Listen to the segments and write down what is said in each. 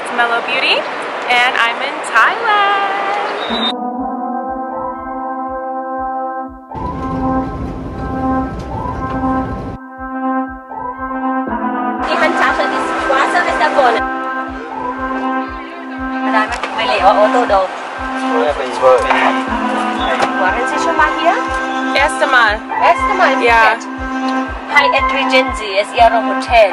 it's Mellow Beauty and I'm in Thailand. Di handsaken is water is tapon. Madami bili o auto daw. Waren Sie schon mal hier? Erste Mal. Erste Mal Ja. Hyatt Regency ist Ihre Hotel.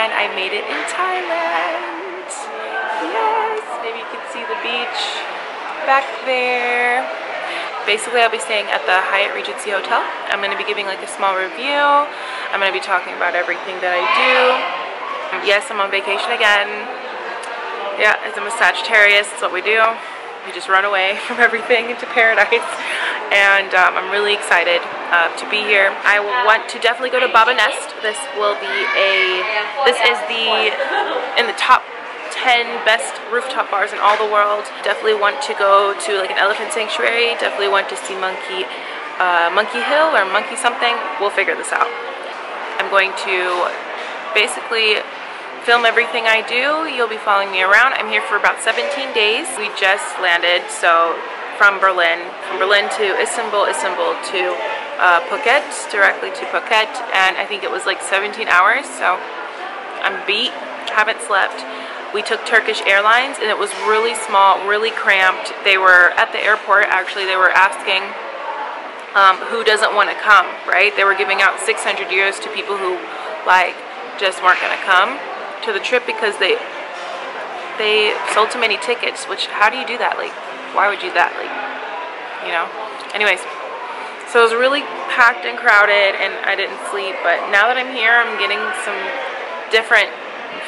And I made it in Thailand. Yes, maybe you can see the beach back there. Basically, I'll be staying at the Hyatt Regency Hotel. I'm going to be giving like a small review. I'm going to be talking about everything that I do. Yes, I'm on vacation again. Yeah, as I'm a Sagittarius, it's what we do. We just run away from everything into paradise. And um, I'm really excited uh, to be here. I want to definitely go to Baba Nest. This will be a, this is the, in the top 10 best rooftop bars in all the world. Definitely want to go to like an elephant sanctuary. Definitely want to see Monkey, uh, Monkey Hill or Monkey something. We'll figure this out. I'm going to basically film everything I do. You'll be following me around. I'm here for about 17 days. We just landed, so from Berlin, from Berlin to Istanbul, Istanbul to uh, Phuket, directly to Phuket, and I think it was like 17 hours, so I'm beat, haven't slept. We took Turkish Airlines and it was really small, really cramped. They were at the airport, actually, they were asking um, who doesn't want to come, right? They were giving out 600 euros to people who like just weren't going to come to the trip because they they sold too many tickets. Which how do you do that? Like, why would you that? Like, you know. Anyways, so it was really packed and crowded, and I didn't sleep. But now that I'm here, I'm getting some different,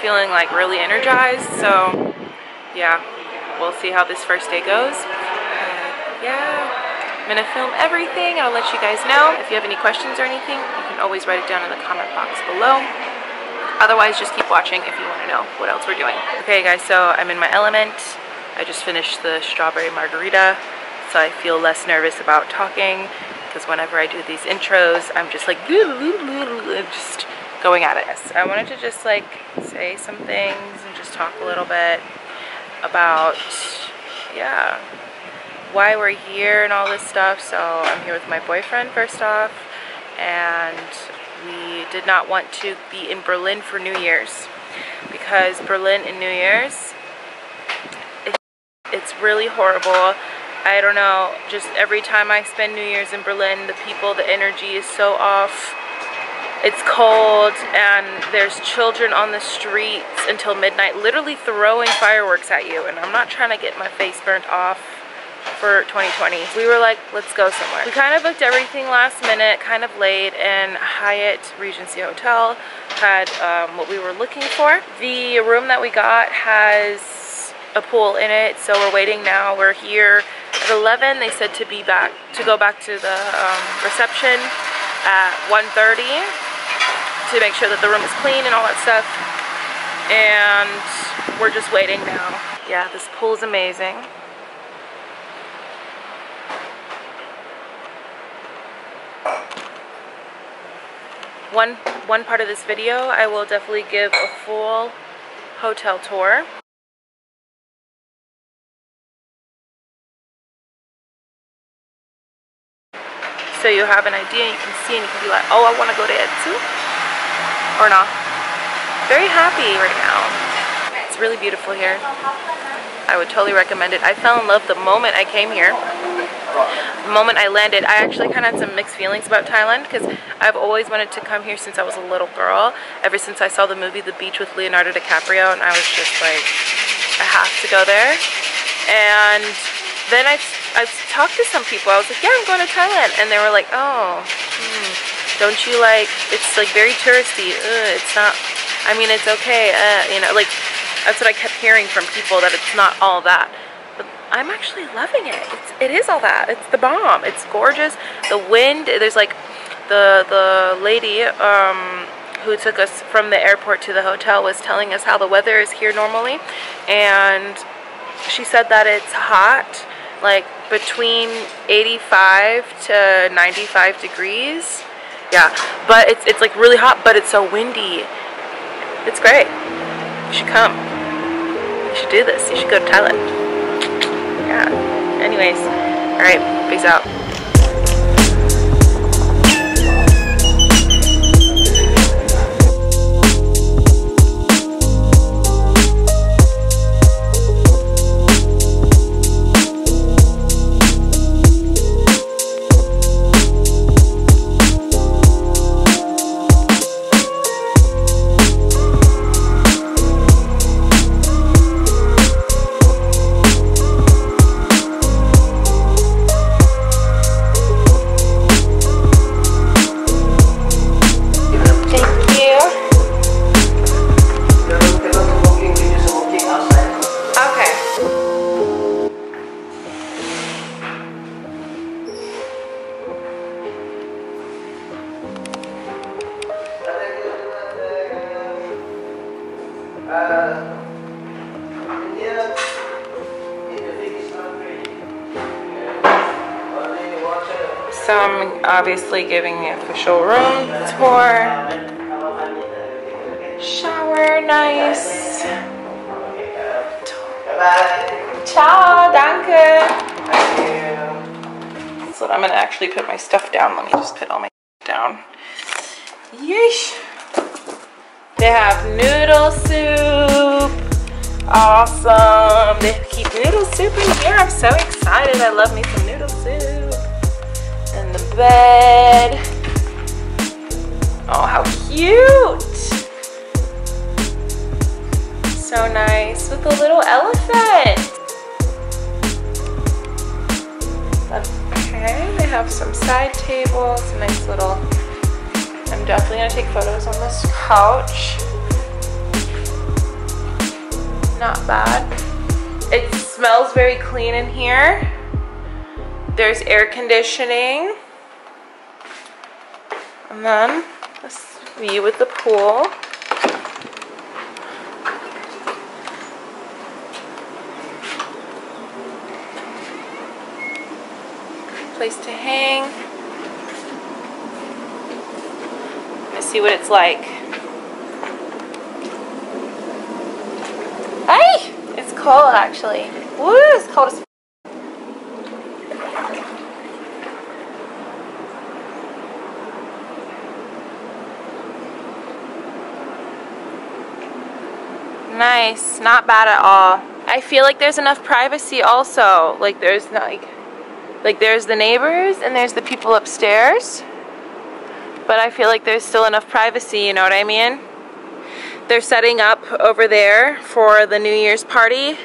feeling like really energized. So yeah, we'll see how this first day goes. Yeah. I'm gonna film everything. I'll let you guys know. If you have any questions or anything, you can always write it down in the comment box below. Otherwise, just keep watching if you want to know what else we're doing. Okay, guys, so I'm in my element. I just finished the strawberry margarita, so I feel less nervous about talking because whenever I do these intros, I'm just like just going at it. I wanted to just like say some things and just talk a little bit about, yeah, why we're here and all this stuff. So I'm here with my boyfriend first off, and we did not want to be in Berlin for New Year's because Berlin in New Year's, it's really horrible. I don't know, just every time I spend New Year's in Berlin, the people, the energy is so off. It's cold and there's children on the streets until midnight literally throwing fireworks at you and I'm not trying to get my face burnt off for 2020. We were like, let's go somewhere. We kind of booked everything last minute, kind of late, and Hyatt Regency Hotel had um, what we were looking for. The room that we got has a pool in it, so we're waiting now. We're here at 11. They said to be back, to go back to the um, reception at 1.30 to make sure that the room is clean and all that stuff. And we're just waiting now. Yeah, this pool is amazing. One one part of this video I will definitely give a full hotel tour. So you have an idea you can see and you can be like oh I want to go there too or not. Very happy right now. It's really beautiful here. I would totally recommend it. I fell in love the moment I came here the moment I landed, I actually kind of had some mixed feelings about Thailand because I've always wanted to come here since I was a little girl. Ever since I saw the movie The Beach with Leonardo DiCaprio and I was just like, I have to go there. And then I, I talked to some people. I was like, yeah, I'm going to Thailand. And they were like, oh, hmm. Don't you like? It's like very touristy. Ugh, it's not. I mean, it's okay. Uh, you know, like that's what I kept hearing from people that it's not all that. I'm actually loving it. It's it is all that. It's the bomb. It's gorgeous. The wind. There's like the the lady um, who took us from the airport to the hotel was telling us how the weather is here normally, and she said that it's hot, like between 85 to 95 degrees. Yeah, but it's it's like really hot, but it's so windy. It's great. You should come. You should do this. You should go to Thailand. Yeah. Anyways, all right. Peace out. Obviously giving the official room tour. Shower, nice. Ciao, danke. So I'm gonna actually put my stuff down. Let me just put all my down. Yeesh. They have noodle soup. Awesome. They keep noodle soup in here. I'm so excited. I love me some noodle soup. The bed. Oh, how cute. So nice with a little elephant. Okay, they have some side tables, nice little. I'm definitely gonna take photos on this couch. Not bad. It smells very clean in here. There's air conditioning. And then this view with the pool. Place to hang. Let's see what it's like. Hey! It's cold actually. Woo! It's cold Nice, not bad at all. I feel like there's enough privacy also. Like there's not like like there's the neighbors and there's the people upstairs. But I feel like there's still enough privacy, you know what I mean? They're setting up over there for the New Year's party.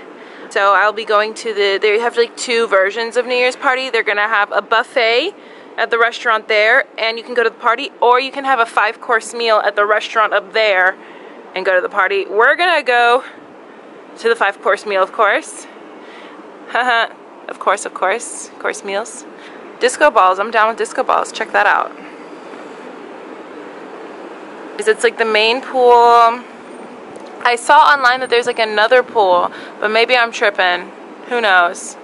So I'll be going to the they have like two versions of New Year's party. They're to have a buffet at the restaurant there and you can go to the party or you can have a five course meal at the restaurant up there and go to the party. We're gonna go to the five course meal, of course. Haha, of course, of course, course meals. Disco balls, I'm down with disco balls. Check that out. Is It's like the main pool. I saw online that there's like another pool, but maybe I'm tripping. Who knows?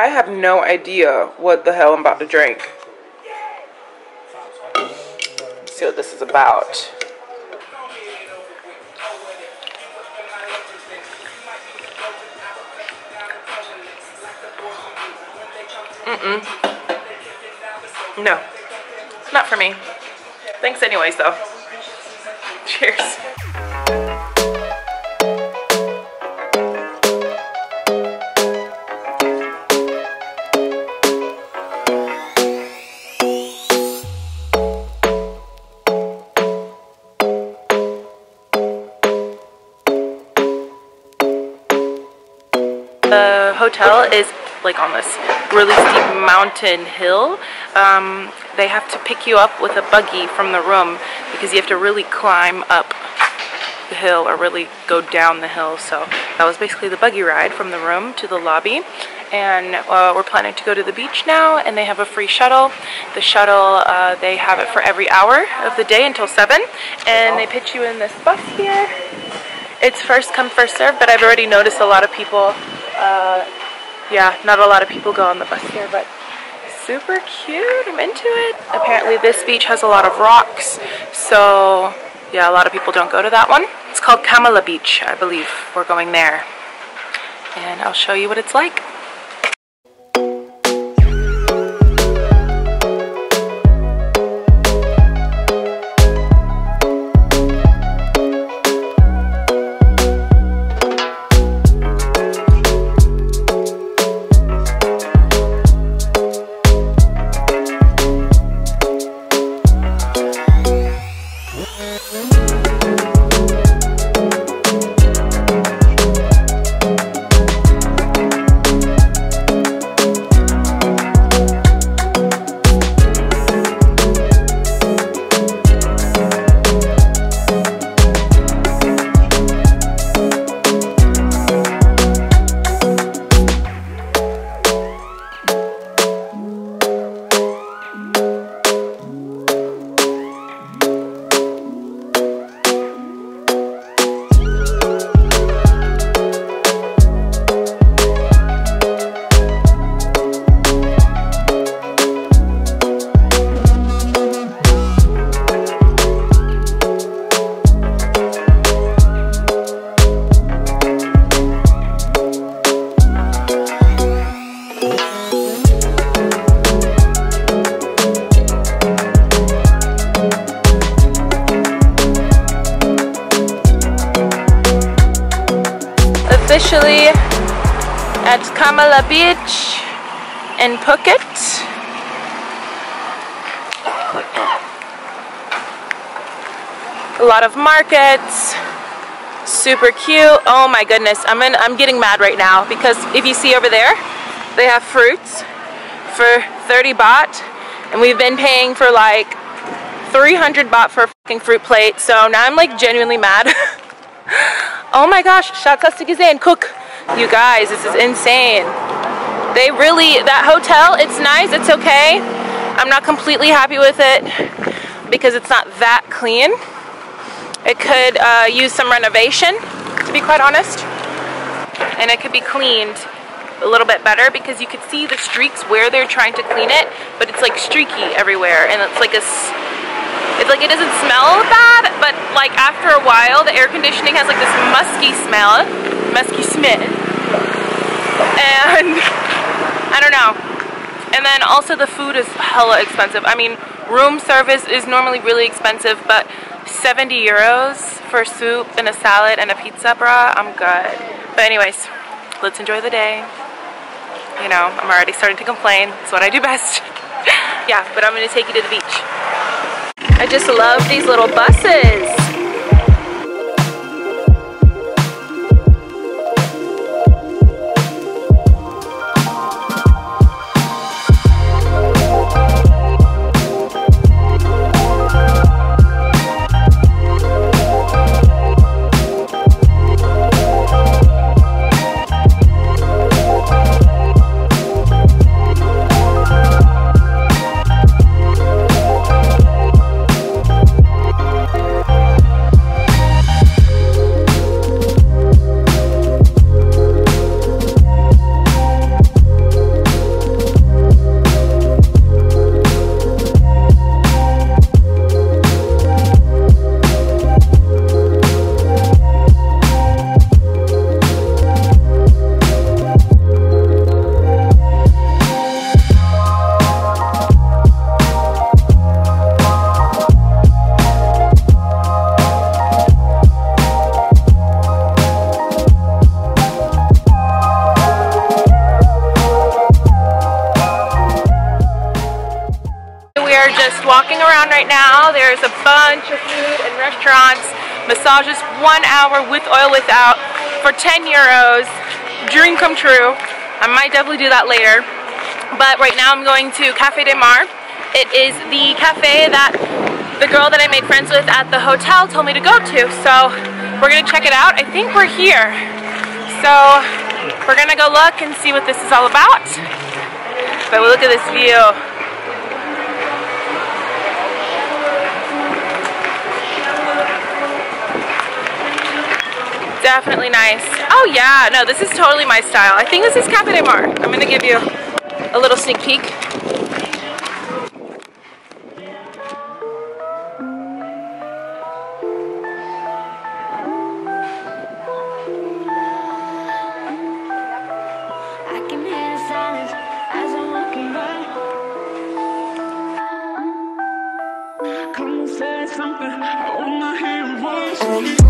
I have no idea what the hell I'm about to drink. Let's see what this is about. Mm-mm. No. Not for me. Thanks anyways, though. Cheers. Hotel is like on this really steep mountain hill. Um, they have to pick you up with a buggy from the room because you have to really climb up the hill or really go down the hill. So that was basically the buggy ride from the room to the lobby. And uh, we're planning to go to the beach now, and they have a free shuttle. The shuttle, uh, they have it for every hour of the day until 7, and they put you in this bus here. It's first come, first serve, but I've already noticed a lot of people, uh, yeah, not a lot of people go on the bus here, but super cute. I'm into it. Apparently this beach has a lot of rocks, so yeah, a lot of people don't go to that one. It's called Kamala Beach, I believe. We're going there. And I'll show you what it's like. A lot of markets, super cute. Oh my goodness, I'm in, I'm getting mad right now because if you see over there, they have fruits for 30 baht and we've been paying for like 300 baht for a fucking fruit plate. So now I'm like genuinely mad. oh my gosh, gesehen, cook. You guys, this is insane. They really, that hotel, it's nice, it's okay. I'm not completely happy with it because it's not that clean. It could uh, use some renovation, to be quite honest. And it could be cleaned a little bit better because you could see the streaks where they're trying to clean it, but it's like streaky everywhere and it's like a it's like it doesn't smell bad, but like after a while, the air conditioning has like this musky smell, musky smell, and I don't know. And then also the food is hella expensive. I mean, room service is normally really expensive, but 70 euros for soup and a salad and a pizza, bra, I'm good. But anyways, let's enjoy the day. You know, I'm already starting to complain. It's what I do best. yeah, but I'm gonna take you to the beach. I just love these little buses. Right now. There's a bunch of food and restaurants. Massages one hour with oil without for 10 euros. Dream come true. I might definitely do that later. But right now I'm going to Cafe de Mar. It is the cafe that the girl that I made friends with at the hotel told me to go to. So we're gonna check it out. I think we're here. So we're gonna go look and see what this is all about. But look at this view. Definitely nice. Oh yeah, no, this is totally my style. I think this is Cafe de Mar. I'm gonna give you a little sneak peek. Come and say something. Voice.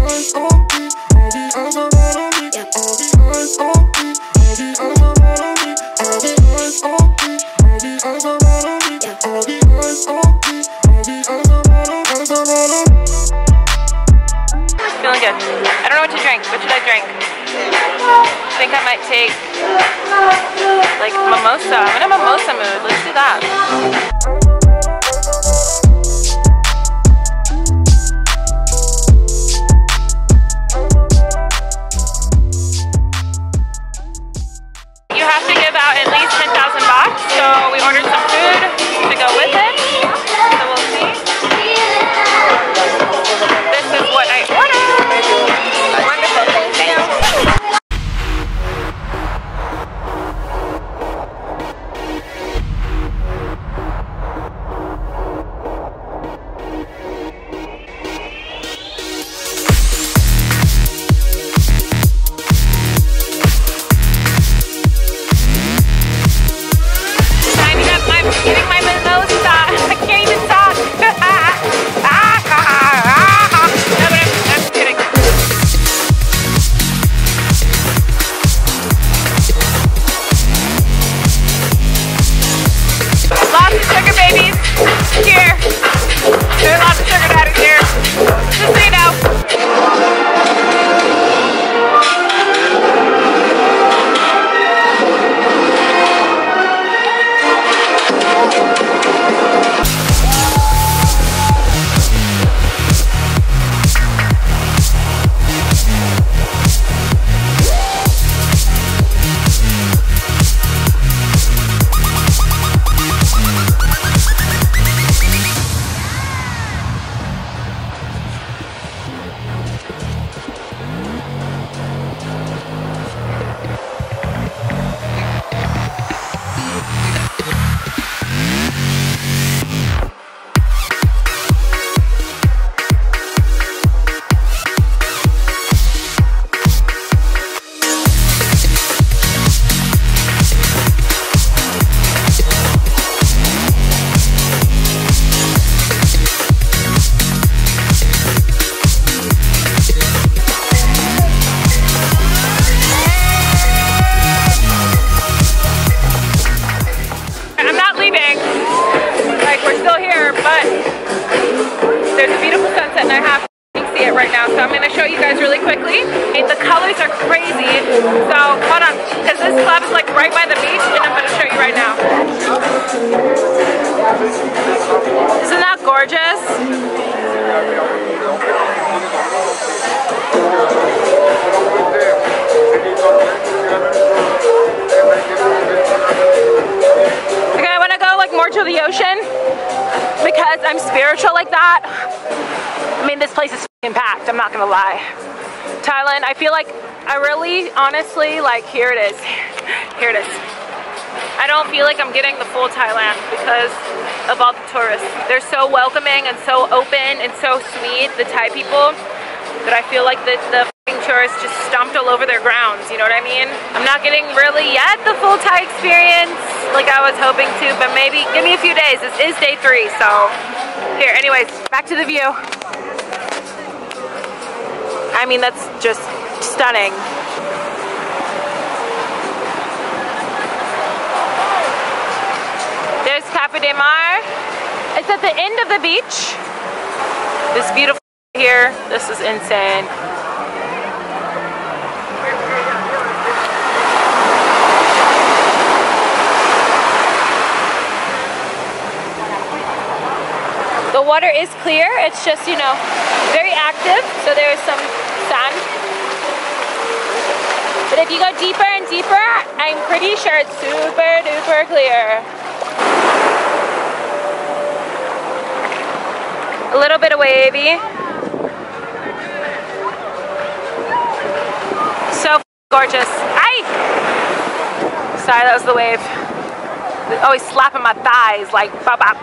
Like, here it is. Here it is. I don't feel like I'm getting the full Thailand because of all the tourists. They're so welcoming and so open and so sweet, the Thai people, that I feel like the, the tourists just stomped all over their grounds, you know what I mean? I'm not getting really yet the full Thai experience like I was hoping to, but maybe give me a few days. This is day three, so here, anyways, back to the view. I mean, that's just stunning. Cafe de Mar. It's at the end of the beach. This beautiful here. This is insane. The water is clear. It's just, you know, very active. So there is some sand. But if you go deeper and deeper, I'm pretty sure it's super duper clear. A little bit of wavy. So gorgeous. Ay! Sorry, that was the wave. Always slapping my thighs like bop bop.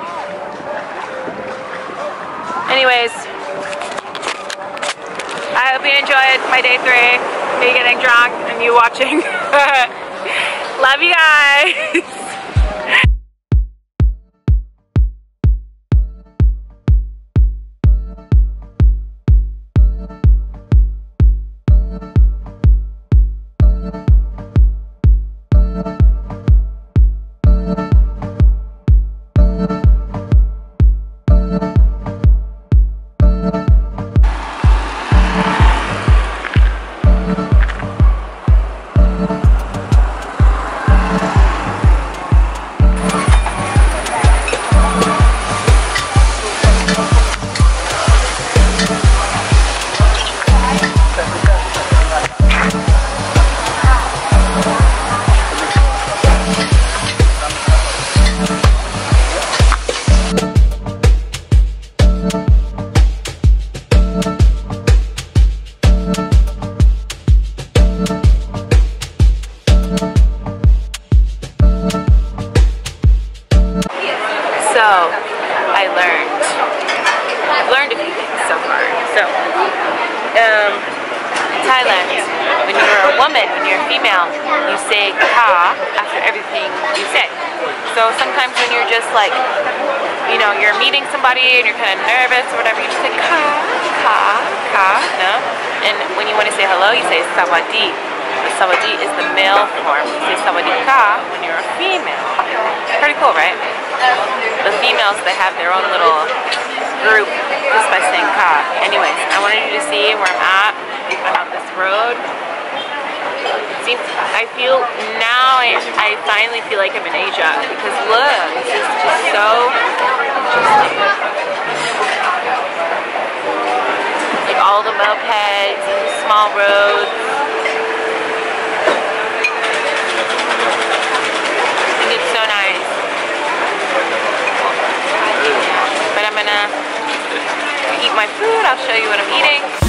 Anyways, I hope you enjoyed my day three, me getting drunk and you watching. Love you guys. and you're kind of nervous or whatever, you just say ka, ka, ka, no? And when you want to say hello, you say sawadi. Sawadi is the male form. You say sawadi ka when you're a female. Pretty cool, right? the females they have their own little group just by saying ka. Anyways, I wanted you to see where I'm at. I'm on this road. Seems I feel now I, I finally feel like I'm in Asia because look, is just so like all the mopeds and the small roads. I think it's so nice. But I'm gonna eat my food. I'll show you what I'm eating.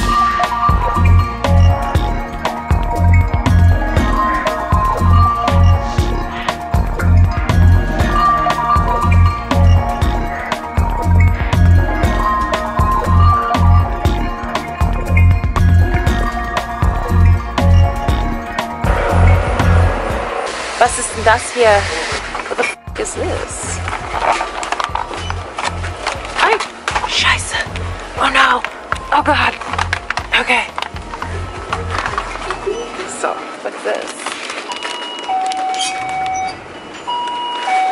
Das hier? What the f is this? Ay, scheiße. Oh no. Oh god. Okay. So, what's this?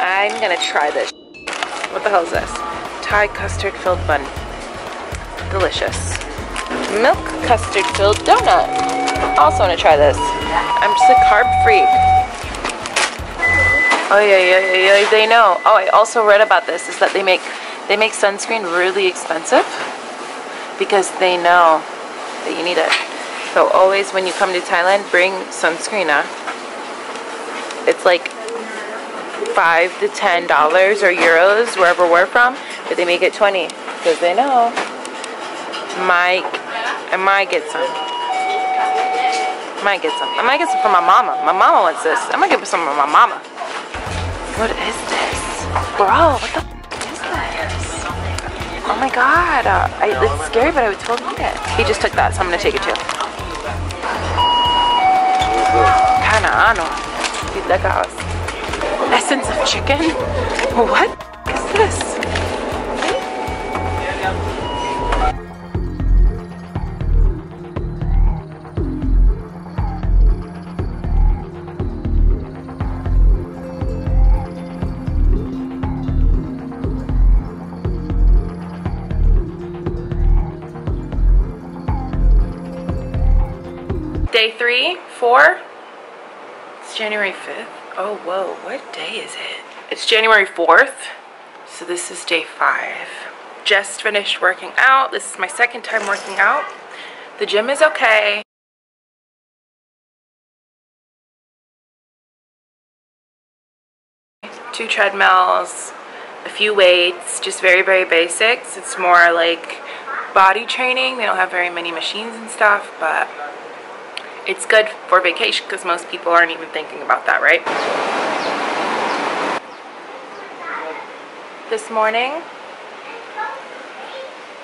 I'm gonna try this. What the hell is this? Thai custard filled bun. Delicious. Milk custard filled donut. Also wanna try this. I'm just a carb freak. Oh yeah, yeah, yeah, yeah, they know. Oh, I also read about this is that they make they make sunscreen really expensive because they know that you need it. So always when you come to Thailand, bring sunscreen. Huh? It's like five to ten dollars or euros wherever we're from, but they make it twenty because they know. Might I might get some. I Might get some. I might get some from my mama. My mama wants this. I'm gonna give some to my mama. What is this? Bro, what the is this? Oh my god. Uh, I, it's scary, but I would totally eat it. He just took that, so I'm gonna take it too. House. Essence of chicken? What is this? Day three, four. It's January 5th. Oh, whoa, what day is it? It's January 4th. So this is day five. Just finished working out. This is my second time working out. The gym is okay. Two treadmills, a few weights, just very, very basics. It's more like body training. They don't have very many machines and stuff, but it's good for vacation because most people aren't even thinking about that, right? This morning,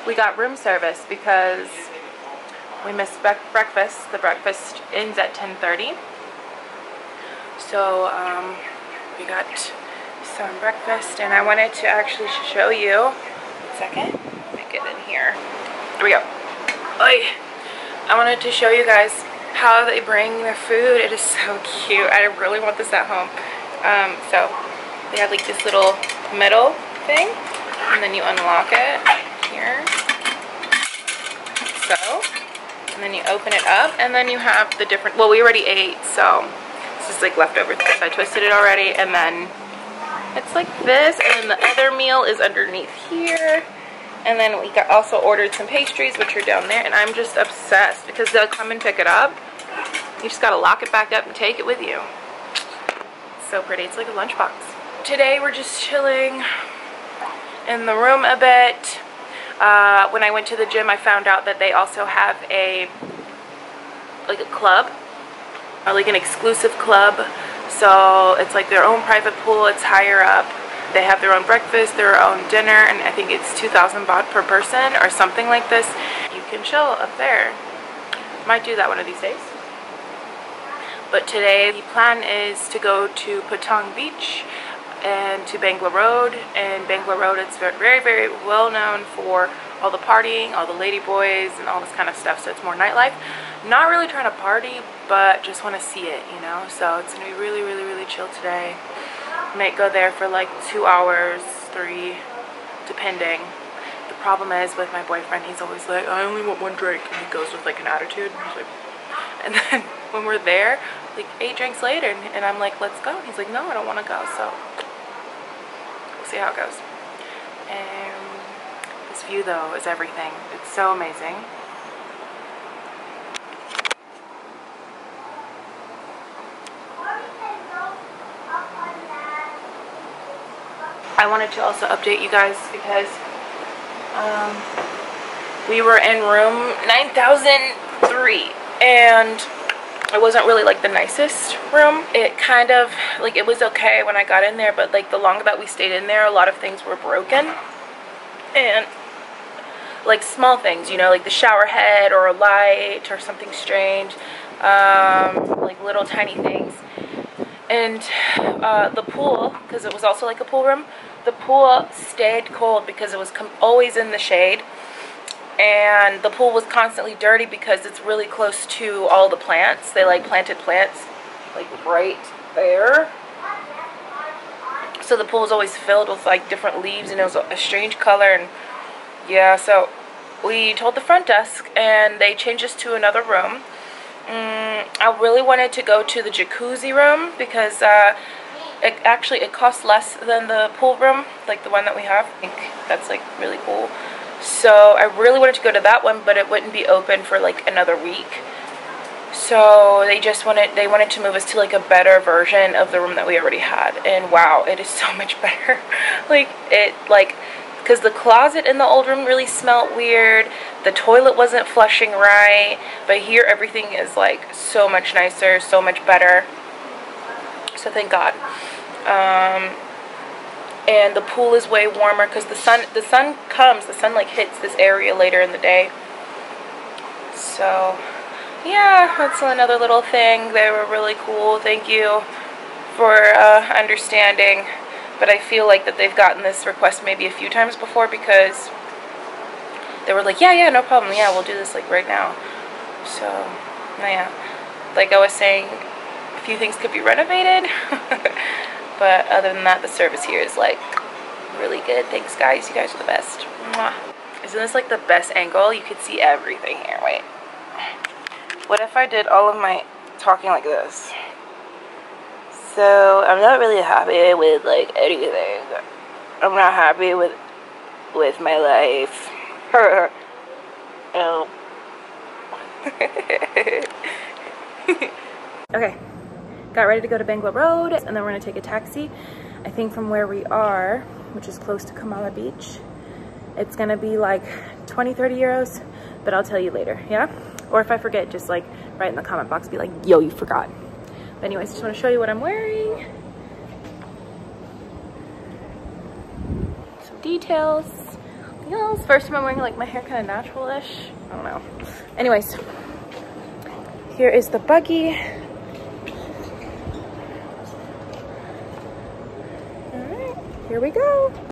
we got room service because we missed breakfast. The breakfast ends at 10.30. So um, we got some breakfast and I wanted to actually show you, one second, let me get in here. Here we go. Oy. I wanted to show you guys how they bring their food. It is so cute. I really want this at home. Um, so they have like this little metal thing and then you unlock it here. So, and then you open it up and then you have the different, well we already ate so this is like leftover So I twisted it already and then it's like this and then the other meal is underneath here and then we got also ordered some pastries which are down there and I'm just obsessed because they'll come and pick it up. You just gotta lock it back up and take it with you. So pretty it's like a lunchbox. Today we're just chilling in the room a bit. Uh, when I went to the gym I found out that they also have a like a club or like an exclusive club. So it's like their own private pool it's higher up they have their own breakfast their own dinner and I think it's 2,000 baht per person or something like this you can chill up there might do that one of these days but today the plan is to go to Patong Beach and to Bangla Road. And Bangla Road, it's very, very well known for all the partying, all the lady boys, and all this kind of stuff. So it's more nightlife. Not really trying to party, but just want to see it, you know. So it's gonna be really, really, really chill today. Might go there for like two hours, three, depending. The problem is with my boyfriend, he's always like, I only want one drink, and he goes with like an attitude. He's like, and then when we're there, like eight drinks later, and I'm like, let's go. And he's like, no, I don't want to go. So we'll see how it goes. And this view though is everything. It's so amazing. I wanted to also update you guys because um, we were in room 9003 and it wasn't really like the nicest room. It kind of, like it was okay when I got in there, but like the longer that we stayed in there, a lot of things were broken. And like small things, you know, like the shower head or a light or something strange. Um, like little tiny things. And uh, the pool, because it was also like a pool room, the pool stayed cold because it was always in the shade and the pool was constantly dirty because it's really close to all the plants. They like planted plants like right there. So the pool was always filled with like different leaves and it was a strange color and yeah, so we told the front desk and they changed us to another room. Mm, I really wanted to go to the jacuzzi room because uh, it actually it costs less than the pool room, like the one that we have. I think that's like really cool. So I really wanted to go to that one, but it wouldn't be open for like another week. So they just wanted they wanted to move us to like a better version of the room that we already had. And wow, it is so much better. like it like because the closet in the old room really smelled weird. The toilet wasn't flushing right, but here everything is like so much nicer, so much better. So thank God. Um, and the pool is way warmer because the sun the sun comes the sun like hits this area later in the day. So yeah that's another little thing. They were really cool. Thank you for uh, understanding. But I feel like that they've gotten this request maybe a few times before because they were like yeah yeah no problem. Yeah we'll do this like right now. So yeah. Like I was saying a few things could be renovated But other than that, the service here is like really good. Thanks guys, you guys are the best. Mwah. Isn't this like the best angle? You could see everything here, wait. What if I did all of my talking like this? So I'm not really happy with like anything. I'm not happy with with my life. oh. okay. Got ready to go to Bangla Road and then we're gonna take a taxi. I think from where we are, which is close to Kamala Beach, it's gonna be like 20, 30 euros, but I'll tell you later, yeah? Or if I forget, just like write in the comment box, be like, yo, you forgot. But anyways, just wanna show you what I'm wearing. Some details. Else. First time I'm wearing like my hair kind of natural-ish. I don't know. Anyways, here is the buggy. All right, here we go.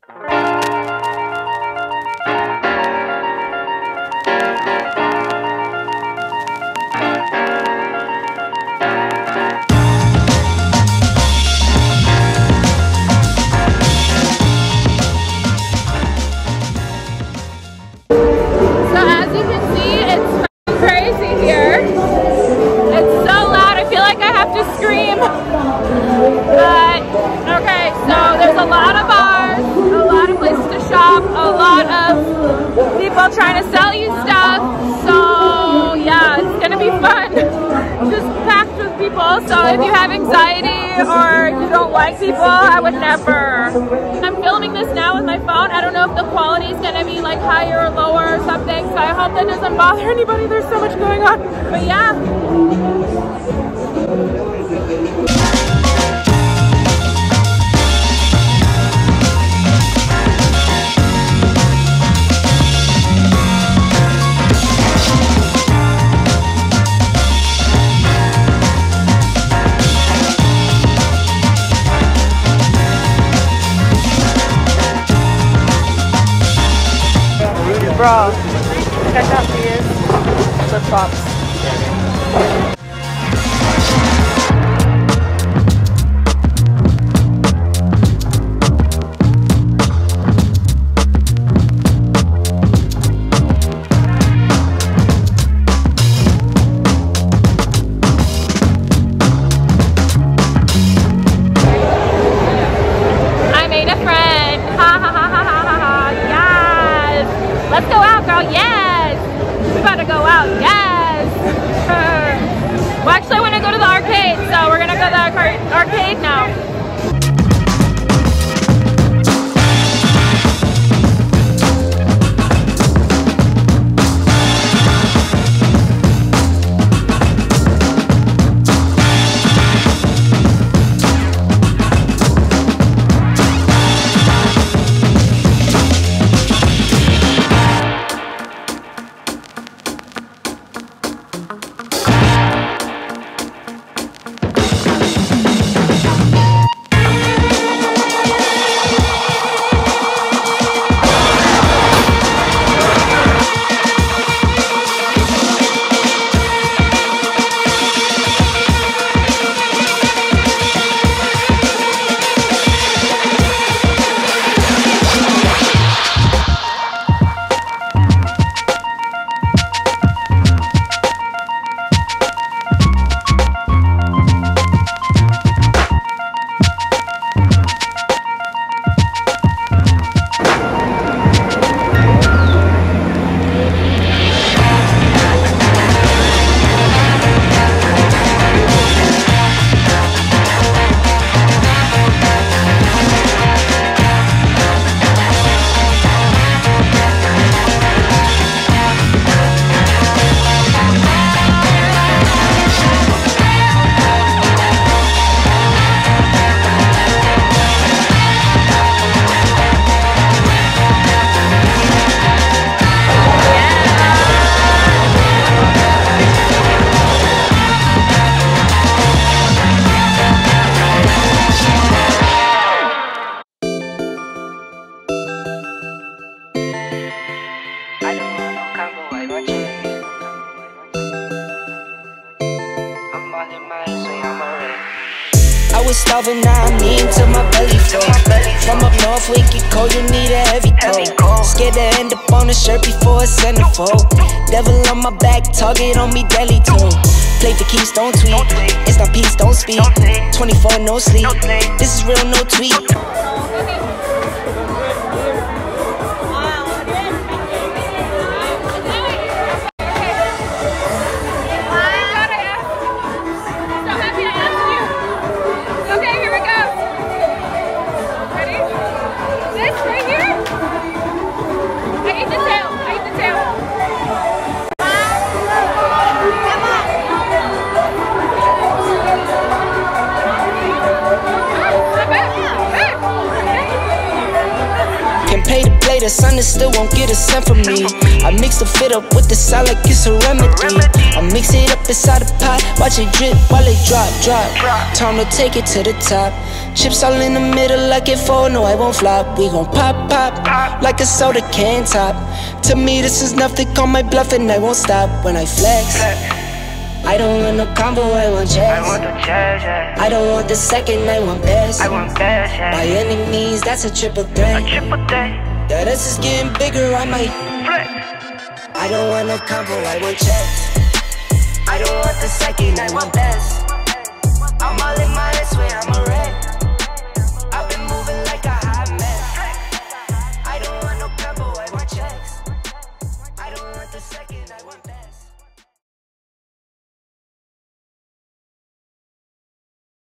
From up north, we get cold, you need a heavy coat. Scared to end up on a shirt before a centerfold. Devil on my back, target on me, deadly too. Play for keys, don't tweet. It's not peace, don't speak. 24, no sleep. This is real, no tweet. The and still won't get a cent from me. I mix the fit up with the salad, it's a remedy. I mix it up inside the pot, watch it drip while it drop, drop. Time to take it to the top. Chips all in the middle like it fall, no, I won't flop. We gon' pop, pop, like a soda can top. To me, this is nothing, call my bluff, and I won't stop when I flex. I don't want no combo, I want checks. I don't want the second, I want best. By any means, that's a triple threat. Yeah, this is getting bigger, I might. flex. I don't want no combo, I want checks. I don't want the second, I want best.